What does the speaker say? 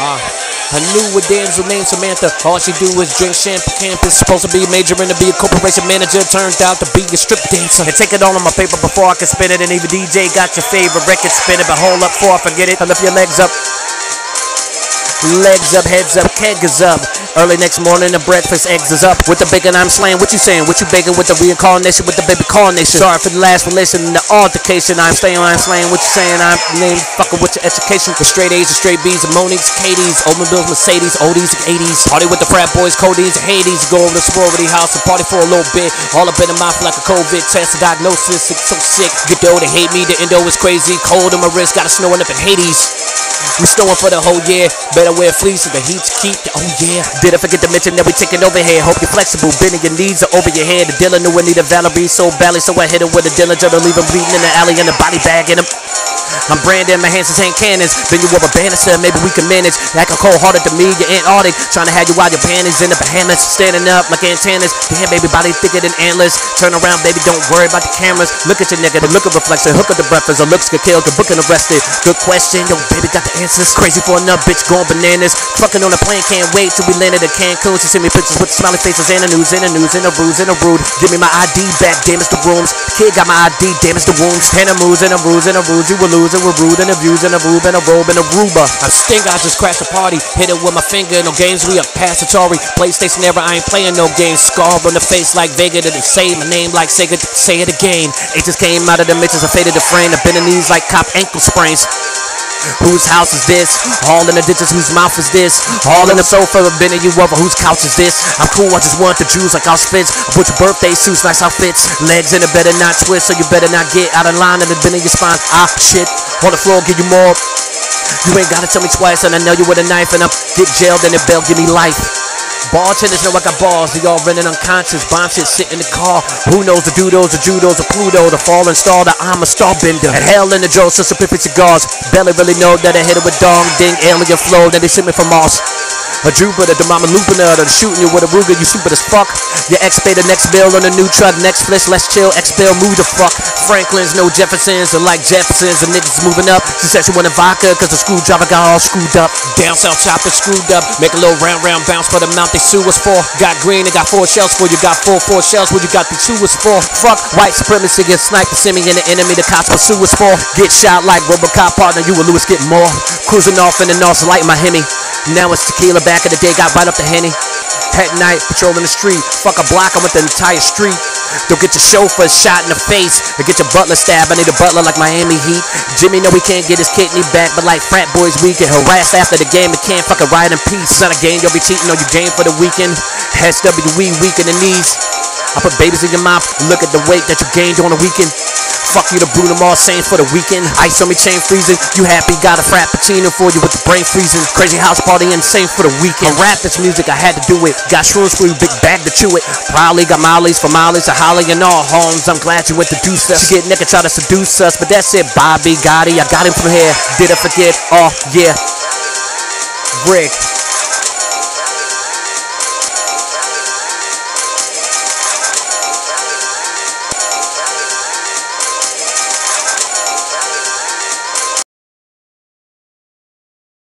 Uh, I knew a damsel named Samantha. All she do is drink champagne. campus. Supposed to be majoring to be a corporation manager. Turned out to be a strip dancer. And take it all on my paper before I can spin it. And even DJ got your favorite record spinning. But hold up before I forget it. I lift your legs up. Legs up, heads up, keg is up. Early next morning, the breakfast eggs is up. With the bacon, I'm slaying. What you saying? What you baking with the reincarnation? With the baby carnation? Sorry for the last relation the altercation. I'm staying, I'm slaying. What you saying? I'm name fucking with your education. The straight A's, the straight B's, the Moniques, Katie's, Oldsmobiles, Mercedes, oldies, and 80s. Party with the frat boys, and Hades. Go over to sorority house and party for a little bit. All up in the mouth like a COVID test. A diagnosis, it's so oh sick. Get though, they hate me. The endo is crazy. Cold in my wrist, got it snowing up in Hades. We snowing for the whole year. Better wear fleece so the heat's keep. Oh yeah. Did I forget to mention that we taking over here? Hope you're flexible. Bending your knees are over your head. The dealer knew I needed Valerie so badly, so I hit him with a Dillinger to leave him bleeding in the alley and the body bag in him. I'm Brandon, my hands is hand cannons. Then you up a banister, maybe we can manage. Like a cold hearted to me, you're Antarctic. Trying to have you while your panties in the Bahamas. Standing up like antennas. Damn, baby, body thicker than antlers. Turn around, baby, don't worry about the cameras. Look at your nigga, the look of reflection. Hook up the breakfast, the looks get killed, the booking arrested. Good question, yo, baby, got the answers. Crazy for enough, bitch, going bananas. Fucking on a plane, can't wait till we landed at Cancun. She sent me pictures with smiley faces and the news, and the news, and the rules, and the rude. Give me my ID back, damage the rooms. Kid got my ID, damage the wounds. And the moves, and the rules, and the rules. You will lose, and we're rude, and the views, and a rube, and a robe, and a ruba. I stink, I just crashed a party. Hit it with my finger, no games, we up past Atari. PlayStation era, I ain't playing no games. Scar on the face like Vega, didn't say my name like Sega, say it again. It just came out of the mitches, I faded the frame. I've been in these like cop ankle sprains. Whose house is this? All in the ditches, whose mouth is this? All in the sofa, been you over, whose couch is this? I'm cool, I just want the Jews like Auschwitz. I put your birthday suits, nice outfits. Legs in it, better not twist, so you better not get out of line and it been in your spine. Ah, shit. On the floor, give you more. You ain't gotta tell me twice, and I know you with a knife, and I'm get jailed, and the bell give me life. Bartenders know I got balls, they all running unconscious. Bomb shit sit in the car. Who knows the judos, the judos, the Pluto, the fallen star, the I'm a star bender. And hell in the Joe, so some pippin cigars. Barely really know that I hit it with dong, ding, alien flow, Then they sent me from Mars. A Jupiter, the mama lupina, the shooting you with a Ruger, you stupid as fuck. Your ex pay the next bill on the new truck, next flesh, let's chill, ex bill, move the fuck. Franklin's, no Jeffersons, are like Jeffersons, the niggas moving up. She said she wanted vodka, cause the screwdriver got all screwed up. Down south chopper screwed up, make a little round round bounce for the mount they sue us for. Got green, they got four shells for you, got four, four shells, what you got the two us for. Fuck white supremacy, get sniped, me in the enemy, the cops pursue us for. Get shot like Robocop partner, you and Lewis get more. Cruising off in the north, light my Hemi. Now it's tequila, back in the day, got right up the Henny. At night, patrolling the street. Fuck a block, I'm with the entire street. Don't get your chauffeur shot in the face. Or get your butler stabbed. I need a butler like Miami Heat. Jimmy know he can't get his kidney back, but like frat boys, we get harassed after the game. We can't fucking ride in peace. Not a game, you'll be cheating on your game for the weekend. SWV weak in the knees. I put babies in your mouth. Look at the weight that you gained on the weekend. Fuck you to Bruno Mars saying for the weekend. Ice on me, chain freezing. You happy? Got a frappuccino for you with the brain freezing. Crazy house party insane for the weekend. I rap this music, I had to do it. Got shrooms for you, big bag to chew it. Probably got mollies for mollies, a holly and all homes. I'm glad you went introduced us. She get nigga try to seduce us, but that's it. Bobby Gotti, I got him from here. Did I forget? Oh yeah, Rick.